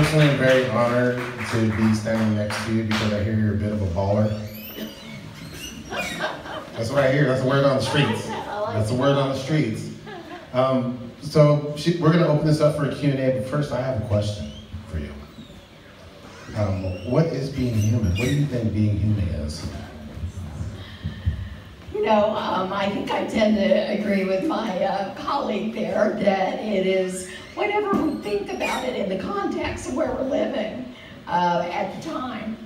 personally am very honored to be standing next to you because I hear you're a bit of a baller. That's what I hear. That's the word on the streets. That's the word on the streets. Um, so she, we're going to open this up for a Q&A, but first I have a question for you. Um, what is being human? What do you think being human is? You know, um, I think I tend to agree with my uh, colleague there that it is whatever we think about it in the context of where we're living uh, at the time.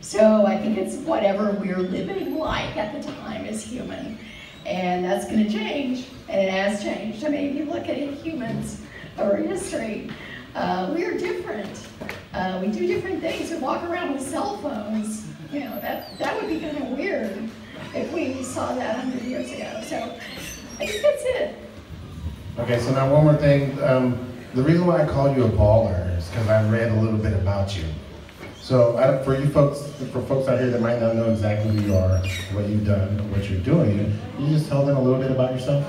So I think it's whatever we're living like at the time as human. And that's going to change, and it has changed. I mean, if you look at humans over history, uh, we are different. Uh, we do different things. We walk around with cell phones. You know, that, that would be kind of weird if we saw that 100 years ago. So I think that's it. Okay, so now one more thing. Um, the reason why I call you a baller is because I read a little bit about you. So I, for you folks, for folks out here that might not know exactly who you are, what you've done, what you're doing, can you just tell them a little bit about yourself?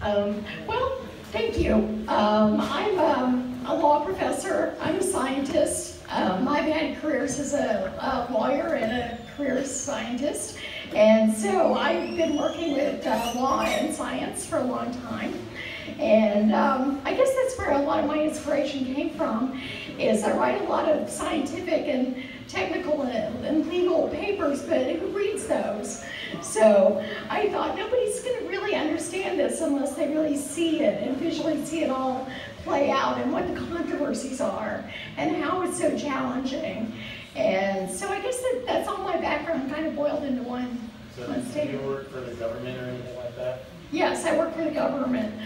Um, well, thank you. Um, I'm um, a law professor. I'm a scientist. Um, I've had careers as a, a, lawyer and a career scientist. And so I've been working with uh, law and science for a long time. And um, I guess that's where a lot of my inspiration came from, is I write a lot of scientific and technical and legal papers, but who reads those? So I thought nobody's going to really understand this unless they really see it and visually see it all play out and what the controversies are and how it's so challenging. And so I guess that, that's all my background kind of boiled into one, so one you work for the government or anything like that? Yes, I work for the government.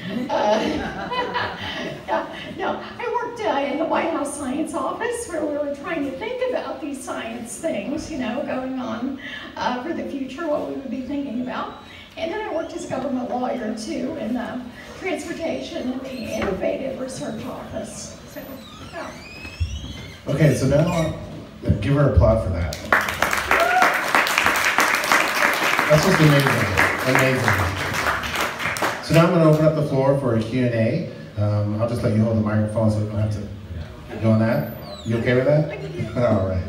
Uh, no, I worked uh, in the White House Science Office where we were trying to think about these science things, you know, going on uh, for the future, what we would be thinking about. And then I worked as a government lawyer too in the transportation and the innovative research office. So, yeah. Okay, so now uh, give her a applaud for that. That's just amazing, amazing. So now I'm going to open up the floor for a Q&A. Um, I'll just let you hold the microphone so we don't have to go on that. You okay with that? All right.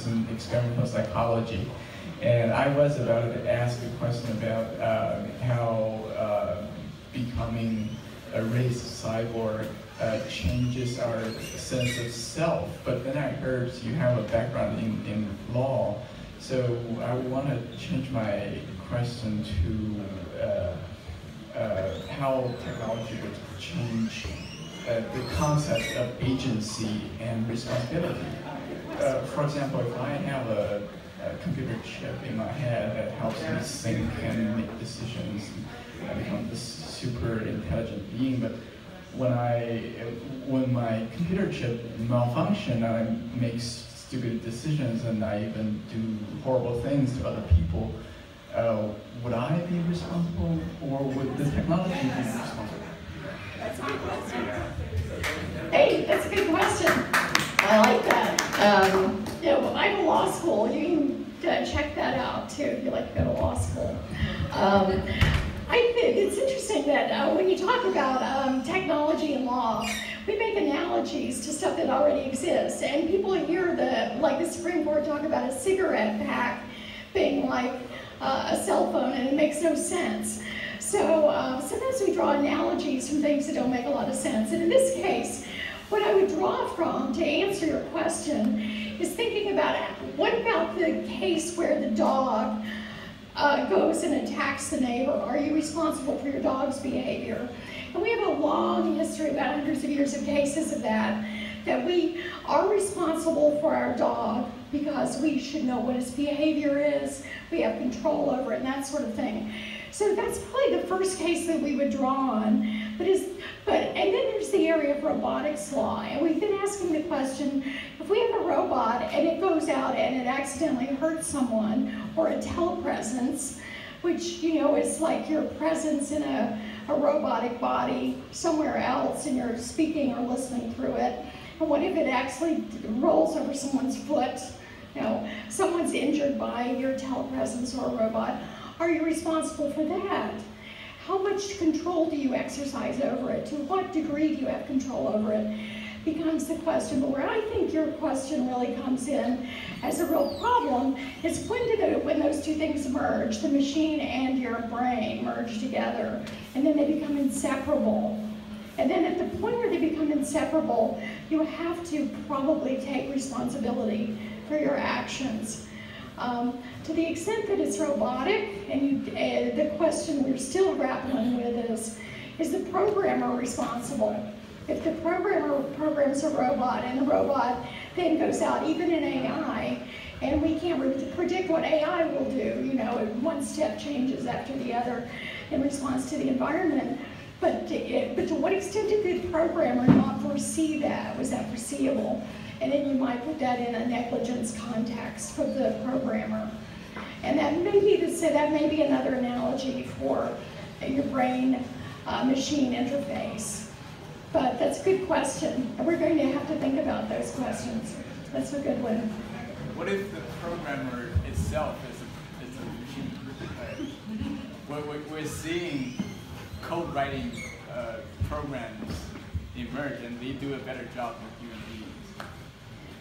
Is in experimental psychology. And I was about to ask a question about uh, how uh, becoming a race cyborg uh, changes our sense of self. But then I heard you have a background in, in law. So I want to change my question to uh, uh, how technology would change uh, the concept of agency and responsibility. Uh, for example, if I have a, a, computer chip in my head that helps me think and make decisions, I become this super intelligent being. But when I, when my computer chip malfunction, and I make stupid decisions and I even do horrible things to other people. Uh, would I be responsible, or would the technology be responsible? That's a good question. Hey, that's a good question. I like that. Um, you know, I'm a law school. You can check that out too if you like to go to law school. Um, I think it's interesting that uh, when you talk about um, technology and law, we make analogies to stuff that already exists. And people hear the, like the Supreme Court talk about a cigarette pack being like uh, a cell phone, and it makes no sense. So uh, sometimes we draw analogies from things that don't make a lot of sense. And in this case, what I would draw from to answer your question is thinking about what about the case where the dog uh, goes and attacks the neighbor? Are you responsible for your dog's behavior? And we have a long history, about hundreds of years of cases of that, that we are responsible for our dog because we should know what his behavior is, we have control over it, and that sort of thing. So that's probably the first case that we would draw on. But is but and then there's the area of robotics law, and we've been asking the question: if we have a robot and it goes out and it accidentally hurts someone, or a telepresence, which you know is like your presence in a, a robotic body somewhere else, and you're speaking or listening through it. And what if it actually rolls over someone's foot? You know, someone's injured by your telepresence or a robot. Are you responsible for that? How much control do you exercise over it? To what degree do you have control over it? Becomes the question. But where I think your question really comes in as a real problem is when do the, when those two things merge, the machine and your brain merge together, and then they become inseparable. And then at the point where they become inseparable, you have to probably take responsibility for your actions. Um, to the extent that it's robotic, and you, uh, the question we're still grappling with is, is the programmer responsible? If the programmer programs a robot and the robot then goes out, even in AI, and we can't predict what AI will do, you know, one step changes after the other in response to the environment. But to, but to what extent did the programmer not foresee that? Was that foreseeable? And then you might put that in a negligence context for the programmer. And that may be to say that may be another analogy for your brain uh, machine interface. But that's a good question. And we're going to have to think about those questions. That's a good one. What if the programmer itself is a, is a machine? we're, we're seeing code writing uh, programs emerge and they do a better job than human beings.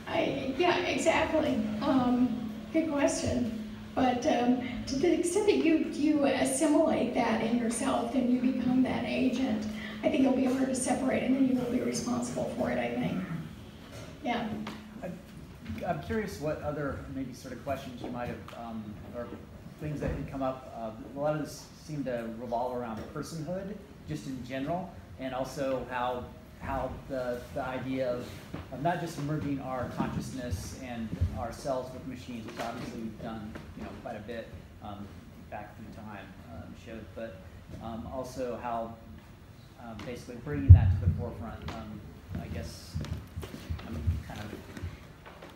I, yeah, exactly. Um, good question. But um, to the extent that you, you assimilate that in yourself and you become that agent, I think it'll be hard to separate and then you will be responsible for it, I think. Yeah. I'm curious what other maybe sort of questions you might have, um, or things that had come up. Uh, a lot of this seemed to revolve around personhood, just in general, and also how how the, the idea of, of not just merging our consciousness and ourselves with machines, which obviously we've done you know quite a bit um, back through time um, showed, but um, also how um, basically bringing that to the forefront. Um, I guess I'm kind of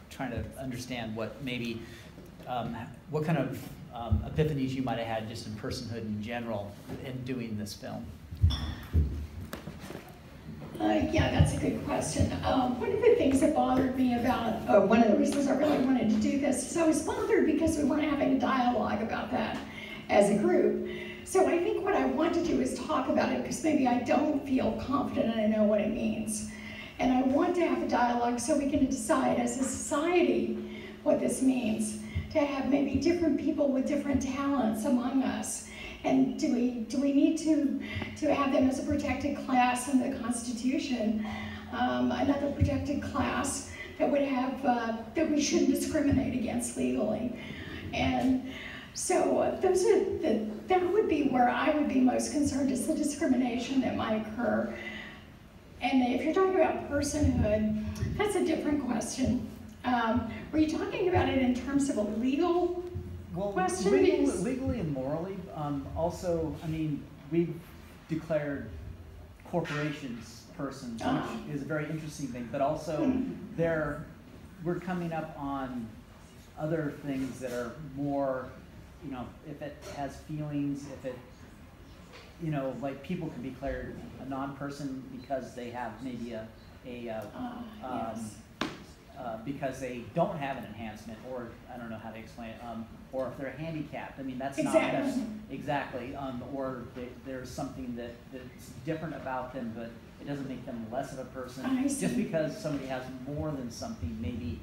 trying to understand what maybe um, what kind of epiphanies you might have had just in personhood in general in doing this film. Uh, yeah, that's a good question. Um, one of the things that bothered me about, uh, one of the reasons I really wanted to do this is I was bothered because we weren't having a dialogue about that as a group. So I think what I want to do is talk about it because maybe I don't feel confident and I know what it means. And I want to have a dialogue so we can decide as a society what this means. To have maybe different people with different talents among us and do we, do we need to, to have them as a protected class in the Constitution? Um, another protected class that would have, uh, that we shouldn't discriminate against legally. And so those are the, that would be where I would be most concerned is the discrimination that might occur. And if you're talking about personhood, that's a different question. Um, were you talking about it in terms of a legal well? Legally, legally and morally, um, also, I mean, we've declared corporations persons, which uh-huh. is a very interesting thing, but also hmm. there, we're coming up on other things that are more, you know, if it has feelings, if it, you know, like people can be declared a non-person because they have maybe a, a, uh, uh, um, yes. Uh, because they don't have an enhancement, or I don't know how to explain it, um, or if they're handicapped. I mean, that's exactly. not that's, exactly, um, or they, there's something that, that's different about them, but it doesn't make them less of a person. I see. Just because somebody has more than something, maybe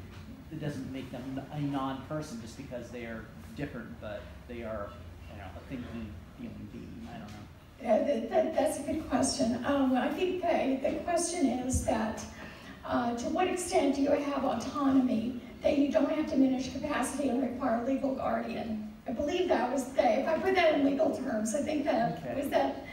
it doesn't make them a non-person just because they are different, but they are, you know, a thinking, feeling being. I don't know. Yeah, that, that, that's a good question. Um, I think the, the question is that uh, to what extent do you have autonomy that you don't have diminished capacity and require a legal guardian. I believe that was the, if I put that in legal terms, I think that okay. was that,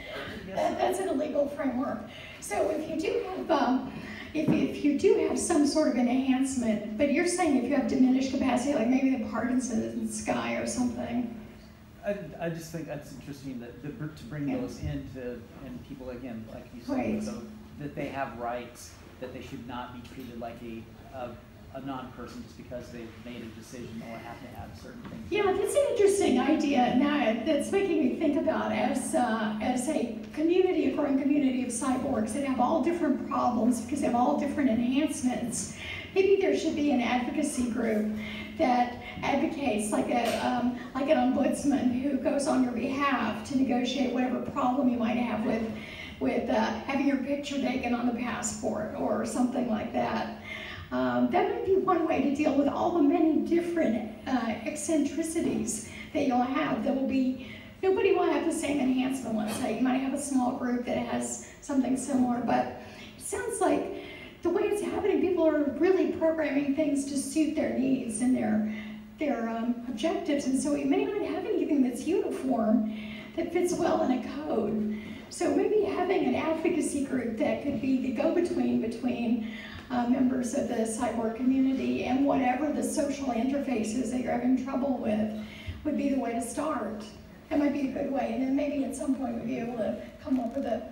that, that's in a legal framework. So if you do have, um, if, if you do have some sort of an enhancement, but you're saying if you have diminished capacity, like maybe the Parkinson's guy or something, I, I just think that's interesting that, that to bring Yeah. those into, and people, again, like you said, Right. so that they have rights, that they should not be treated like a, a, a non-person just because they've made a decision or have to have certain things. Yeah, that's an interesting idea. Now that's making me think about as uh, as a community, a growing community of cyborgs that have all different problems because they have all different enhancements. Maybe there should be an advocacy group that advocates, like a um, like an ombudsman who goes on your behalf to negotiate whatever problem you might have with with uh, having your picture taken on the passport or something like that. Um, that might be one way to deal with all the many different uh, eccentricities that you'll have. There will be, nobody will have the same enhancement, let's say. You might have a small group that has something similar, but it sounds like the way it's happening, people are really programming things to suit their needs and their, their um, objectives, and so we may not have anything that's uniform that fits well in a code. So maybe having an advocacy group that could be the go-between between uh, members of the cyborg community and whatever the social interfaces that you're having trouble with would be the way to start. That might be a good way, and then maybe at some point we'd be able to come up with a,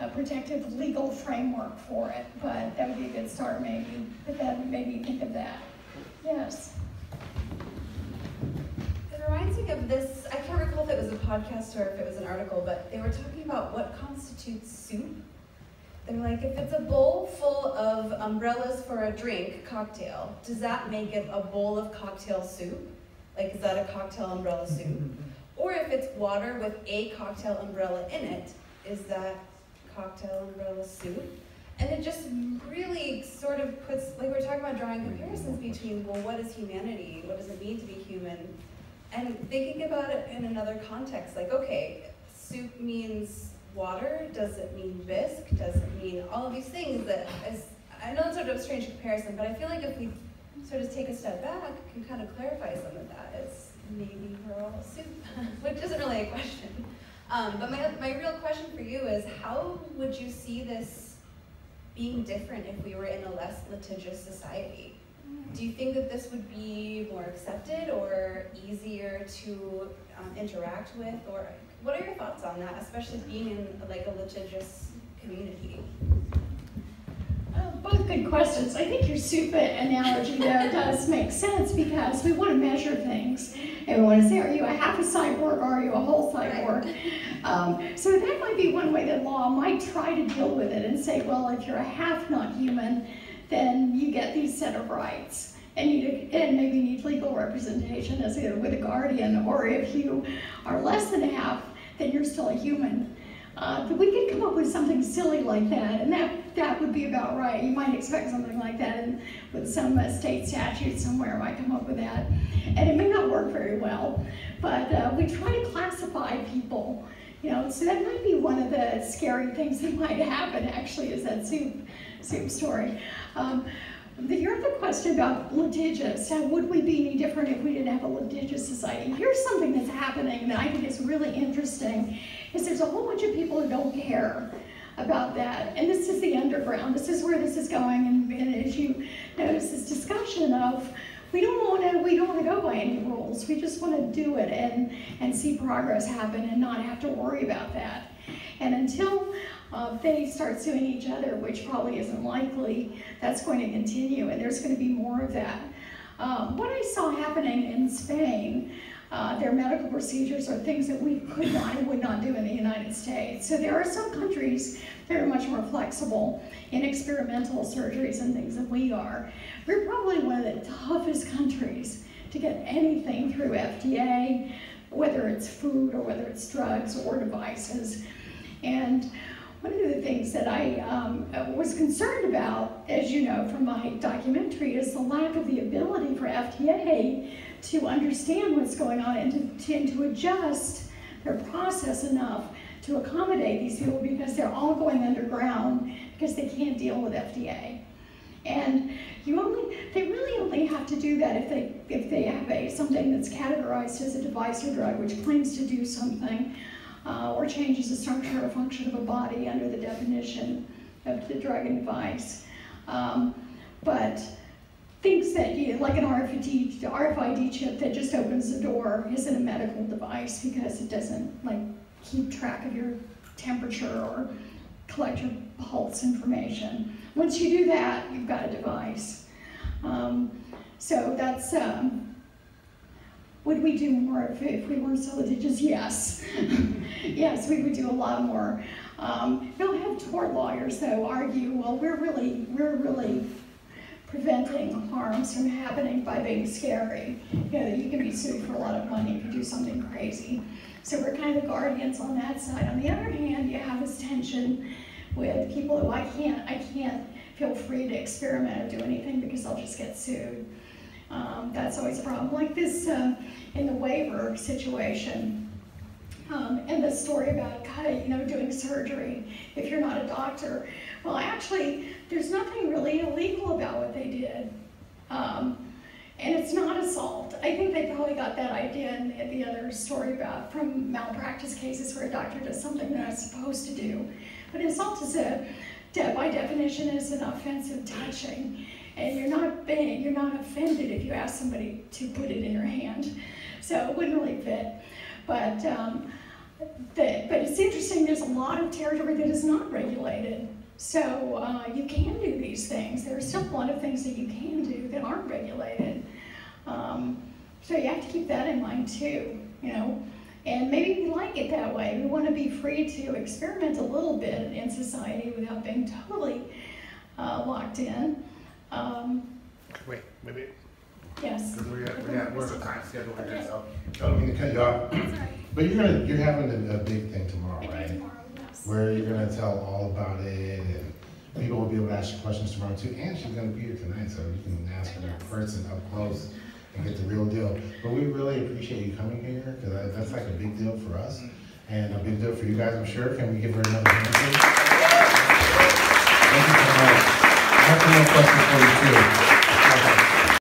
a protective legal framework for it, but that would be a good start maybe. But that made me think of that. Yes. Me of this, I can't recall if it was a podcast or if it was an article, but they were talking about what constitutes soup. They're like, if it's a bowl full of umbrellas for a drink, cocktail, does that make it a bowl of cocktail soup? Like, is that a cocktail umbrella soup? Mm-hmm. Or if it's water with a cocktail umbrella in it, is that cocktail umbrella soup? And it just really sort of puts, like we're talking about drawing comparisons between, well, what is humanity? What does it mean to be human? And thinking about it in another context, like, okay, soup means water, does it mean bisque, does it mean all of these things that is, I know it's sort of a strange comparison, but I feel like if we sort of take a step back, can kind of clarify some of that as maybe we're all soup, which isn't really a question. Um, but my, my real question for you is, how would you see this being different if we were in a less litigious society? Do you think that this would be more accepted or easier to um, interact with? Or what are your thoughts on that, especially being in like a litigious community? Uh, both good questions. I think your soup analogy though does make sense because we want to measure things and we want to say, are you a half a cyborg or are you a whole cyborg? Um, so that might be one way that law might try to deal with it and say, well, if you're a half not human, then you get these set of rights. And you and maybe need legal representation as either with a guardian, or if you are less than half, then you're still a human. Uh, we could come up with something silly like that, and that that would be about right. You might expect something like that, and with some uh, state statute somewhere might come up with that, and it may not work very well. But uh, we try to classify people, you know. So that might be one of the scary things that might happen. Actually, is that soup soup story. Um, other question about litigious, uh, would we be any different if we didn't have a litigious society? Here's something that's happening that I think is really interesting, is there's a whole bunch of people who don't care about that. And this is the underground. This is where this is going. And, and as you notice, this discussion of we don't want to we don't want to go by any rules. We just want to do it and and see progress happen and not have to worry about that. And until uh, they start suing each other, which probably isn't likely, that's going to continue, and there's going to be more of that. Um, what I saw happening in Spain, uh, their medical procedures are things that we could not and would not do in the United States. So there are some countries that are much more flexible in experimental surgeries and things than we are. We're probably one of the toughest countries to get anything through FDA, whether it's food or whether it's drugs or devices. And one of the things that I um, was concerned about, as you know from my documentary, is the lack of the ability for FDA to understand what's going on and to, and to adjust their process enough to accommodate these people because they're all going underground because they can't deal with FDA. And you only, they really only have to do that if they, if they have a, something that's categorized as a device or drug which claims to do something uh, or changes the structure or function of a body under the definition of the drug and device. Um, but things that you, like an RFID, RFID chip that just opens the door isn't a medical device because it doesn't like keep track of your temperature or collect your pulse information. Once you do that, you've got a device. Um, so that's, um, would we do more if, if we weren't so litigious? Yes. yes, we would do a lot more. Um, you'll have tort lawyers though argue, well, we're really, we're really preventing harms from happening by being scary. You know, you can be sued for a lot of money if you do something crazy. So we're kind of guardians on that side. On the other hand, you have this tension with people who I can't, I can't feel free to experiment or do anything because I'll just get sued. Um, that's always a problem. Like this uh, in the waiver situation, um, and the story about God, you know, doing surgery if you're not a doctor. Well, actually, there's nothing really illegal about what they did. Um, and it's not assault. I think they probably got that idea in the, the other story about from malpractice cases where a doctor does something they're not supposed to do. But assault is a, is an offensive touching. And you're not being, you're not offended if you ask somebody to put it in your hand. So it wouldn't really fit. But, um, the, but it's interesting, there's a lot of territory that is not regulated. So uh, you can do these things. There are still a lot of things that you can do that aren't regulated. Um, so you have to keep that in mind too, you know. And maybe we like it that way. We want to be free to experiment a little bit in society without being totally uh, locked in. Um, Wait, wait, wait. yes. Because we got, we got, where's the time schedule here, so, I don't mean to cut you off. But you're gonna, you're having a, a big thing tomorrow, I right? tomorrow, yes. Where you're gonna tell all about it, and people will be able to ask you questions tomorrow too, and she's gonna be here tonight, so you can ask her in person up close and get the real deal. But we really appreciate you coming here, because that's like a big deal for us, and a big deal for you guys, I'm sure. Can we give her another hand. Thank you so much. I have some more questions for you too.